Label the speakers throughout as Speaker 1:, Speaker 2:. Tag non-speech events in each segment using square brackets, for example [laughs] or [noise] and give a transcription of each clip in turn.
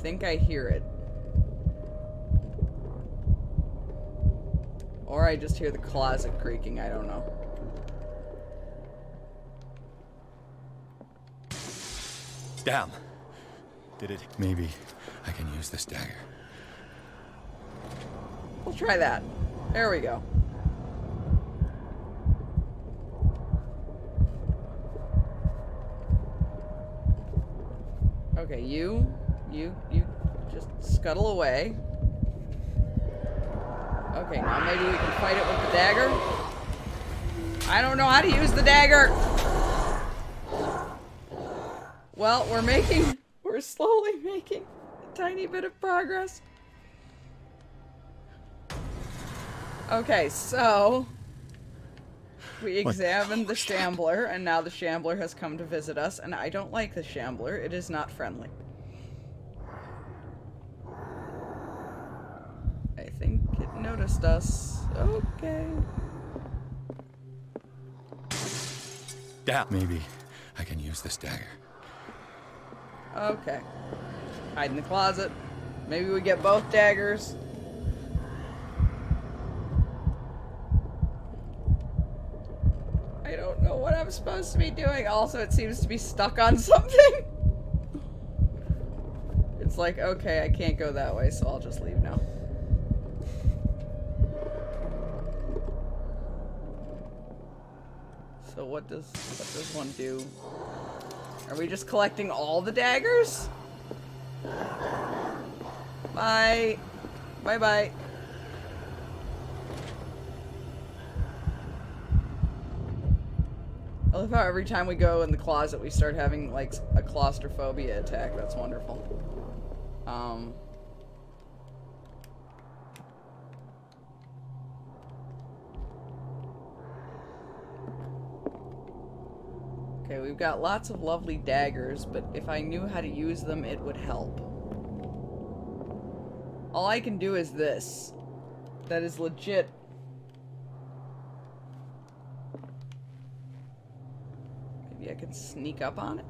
Speaker 1: think I hear it. Or I just hear the closet creaking, I don't know.
Speaker 2: Damn. Did it? Maybe I can use this dagger.
Speaker 1: We'll try that. There we go. Okay, you, you, you just scuttle away. Okay, now maybe we can fight it with the dagger. I don't know how to use the dagger. Well, we're making, [laughs] we're slowly making a tiny bit of progress. Okay, so we examined the oh, Shambler, and now the Shambler has come to visit us, and I don't like the Shambler. It is not friendly. I think it us. Okay.
Speaker 2: Damn. Maybe I can use this dagger.
Speaker 1: Okay. Hide in the closet. Maybe we get both daggers. I don't know what I'm supposed to be doing. Also, it seems to be stuck on [laughs] something. It's like, okay, I can't go that way, so I'll just leave now. So what does what does one do? Are we just collecting all the daggers? Bye. Bye bye. I love how every time we go in the closet we start having like a claustrophobia attack. That's wonderful. Um Okay, we've got lots of lovely daggers, but if I knew how to use them, it would help. All I can do is this. That is legit. Maybe I can sneak up on it?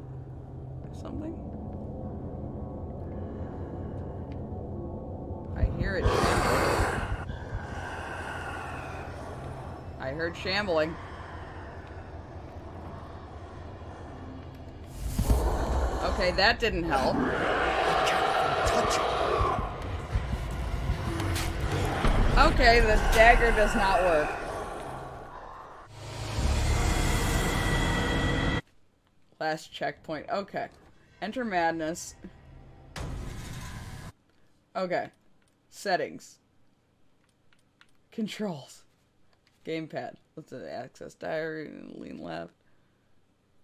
Speaker 1: Or something? I hear it shambling. I heard shambling. Okay, that didn't help. Okay, the dagger does not work. Last checkpoint. Okay. Enter madness. Okay. Settings. Controls. Gamepad. Let's access diary, lean left.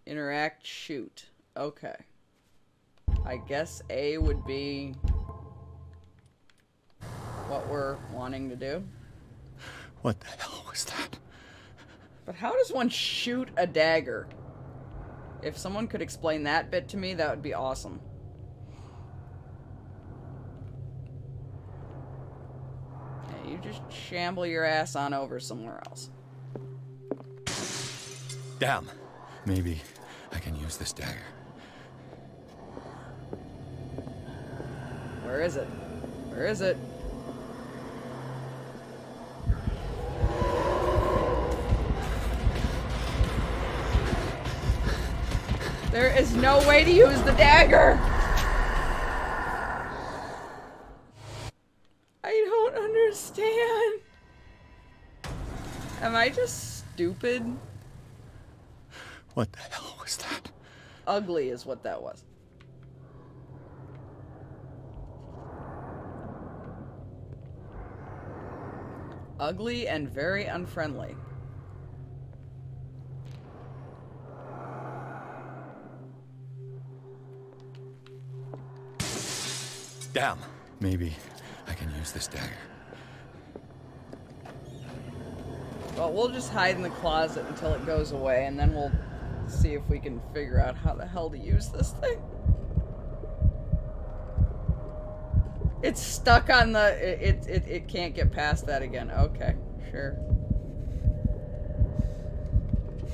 Speaker 1: Interact, shoot. Okay. I guess A would be what we're wanting to do.
Speaker 2: What the hell was that?
Speaker 1: But how does one shoot a dagger? If someone could explain that bit to me, that would be awesome. Yeah, you just shamble your ass on over somewhere else.
Speaker 2: Damn. Maybe I can use this dagger.
Speaker 1: Where is it? Where is it? There is no way to use the dagger! I don't understand. Am I just stupid?
Speaker 2: What the hell was that?
Speaker 1: Ugly is what that was. Ugly and very unfriendly.
Speaker 2: Damn. Maybe I can use this dagger.
Speaker 1: Well, we'll just hide in the closet until it goes away, and then we'll see if we can figure out how the hell to use this thing. It's stuck on the... It, it, it can't get past that again. Okay, sure.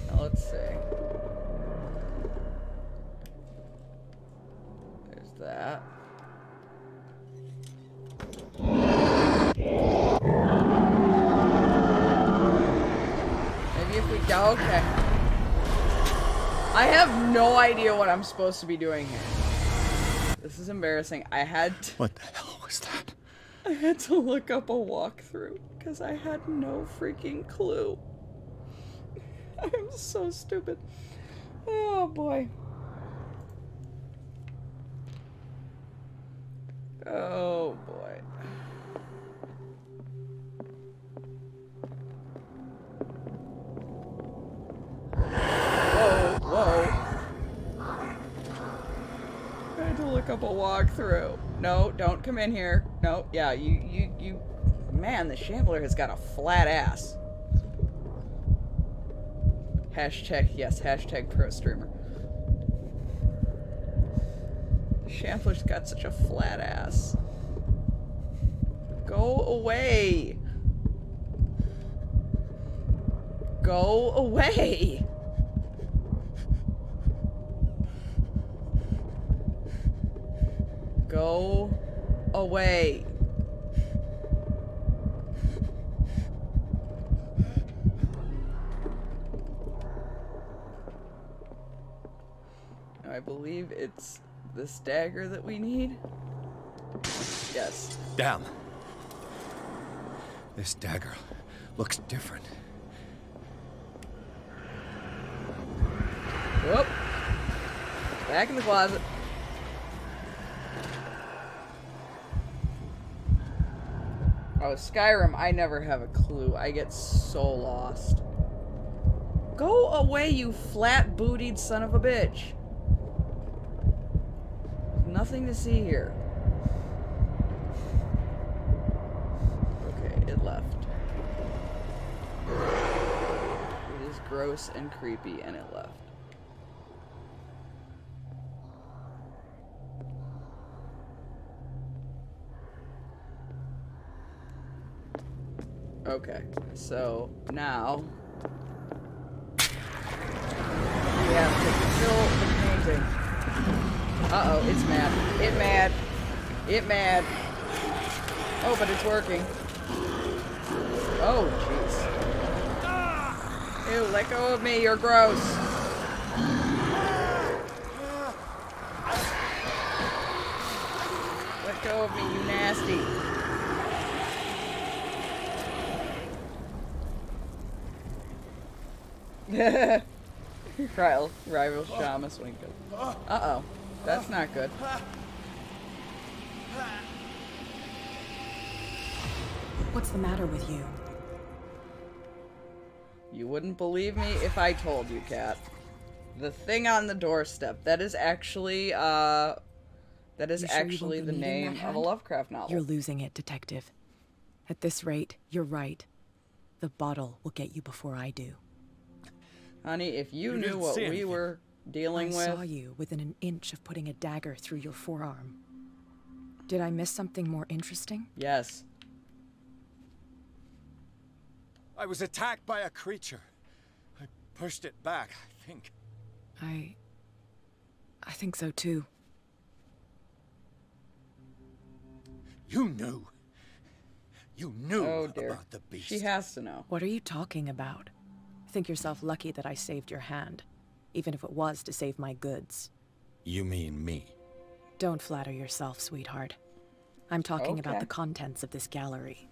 Speaker 1: Now let's see. There's that. Maybe if we... Okay. I have no idea what I'm supposed to be doing here. This is embarrassing. I had
Speaker 2: What the hell?
Speaker 1: I had to look up a walkthrough because I had no freaking clue. [laughs] I'm so stupid. Oh boy. Oh boy. Whoa, whoa. I had to look up a walkthrough. No, don't come in here. No, yeah, you, you, you. Man, the Shambler has got a flat ass. Hashtag, yes, hashtag pro streamer. The Shambler's got such a flat ass. Go away. Go away. Go Oh, away. I believe it's this dagger that we need. Yes.
Speaker 2: Damn. This dagger looks different.
Speaker 1: Whoop. Back in the closet. Oh, Skyrim, I never have a clue. I get so lost. Go away, you flat bootied son of a bitch. Nothing to see here. Okay, it left. It is gross and creepy, and it left. Okay, so now we have to fill the painting. Uh oh, it's mad. It mad. It mad. Oh, but it's working. Oh, jeez. Ew, let go of me, you're gross. Let go of me, you nasty. [laughs] Rival, rival Shamus Winkle. Uh oh. That's not good.
Speaker 3: What's the matter with you?
Speaker 1: You wouldn't believe me if I told you, Cat. The thing on the doorstep, that is actually, uh, that is
Speaker 3: sure
Speaker 1: actually the name of a? Lovecraft novel.
Speaker 3: You're losing it, detective. At this rate, you're right. The bottle will get you before I do.
Speaker 1: Honey, if you,
Speaker 2: You
Speaker 1: knew what we
Speaker 2: anything.
Speaker 1: were dealing with.
Speaker 3: I saw you within an inch of putting a dagger through your forearm. Did I miss something more interesting?
Speaker 1: Yes.
Speaker 2: I was attacked by a creature. I pushed it back, I think.
Speaker 3: I. I think so too.
Speaker 2: You knew. You knew
Speaker 1: Oh dear.
Speaker 2: about the beast.
Speaker 1: She has to know.
Speaker 3: What are you talking about? Think yourself lucky that I saved your hand, even if it was to save my goods.
Speaker 2: You mean me?
Speaker 3: Don't flatter yourself, sweetheart. I'm talking about the contents of this gallery.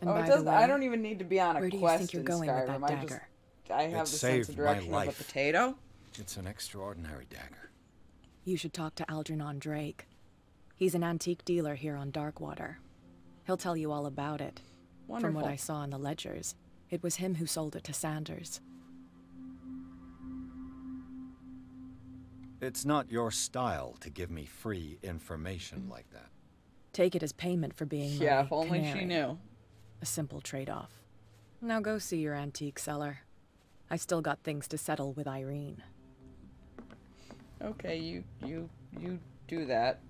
Speaker 3: And
Speaker 1: Oh,
Speaker 3: by
Speaker 1: it
Speaker 3: the
Speaker 1: doesn't. I don't even need to be on a
Speaker 3: where do you think you're
Speaker 1: in
Speaker 3: going with
Speaker 1: Skyrim.
Speaker 3: that
Speaker 1: I just,
Speaker 3: dagger?
Speaker 1: I have
Speaker 2: It
Speaker 1: the sense of
Speaker 2: saved my
Speaker 1: direction of a
Speaker 2: life.
Speaker 1: potato.
Speaker 2: It's an extraordinary dagger.
Speaker 3: You should talk to Algernon Drake. He's an antique dealer here on Darkwater. He'll tell you all about it.
Speaker 1: Wonderful.
Speaker 3: From what I saw in the ledgers, it was him who sold it to Sanders.
Speaker 2: It's not your style to give me free information like that.
Speaker 3: Take it as payment for being
Speaker 1: yeah,
Speaker 3: my
Speaker 1: if only she knew.
Speaker 3: A simple trade-off. Now go see your antique seller. I still got things to settle with Irene.
Speaker 1: Okay, you you you do that.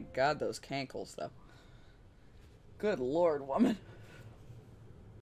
Speaker 1: My god, those cankles though. Good lord, woman.